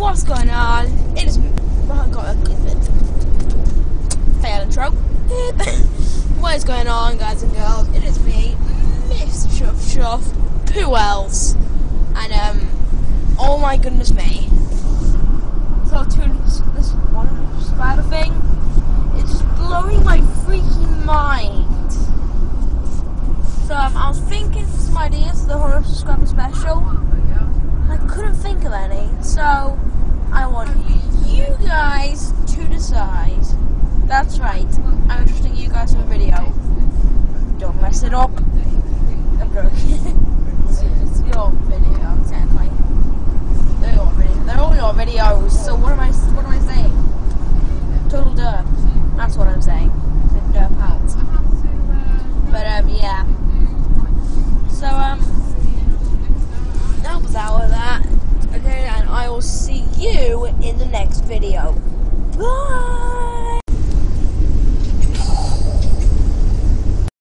What's going on? It is. Well, I got a good bit. Fail intro. what is going on, guys and girls? It is me, Miss Chuff Chuff. Who else? And, um, oh my goodness me. So, to this, one spider thing, it's blowing my freaking mind. So, um, I was thinking some ideas for the horror subscriber special. I couldn't think of any, so I want you guys to. That's right, I'm trusting you guys for a video. Don't mess it up. I'm joking. it's, your video, exactly. They're your videos. They're all your videos. So what am I? What am I saying? Total derp. That's what I'm saying. The derp out. But um, yeah. So um that was of that. Okay, and I will see you in the next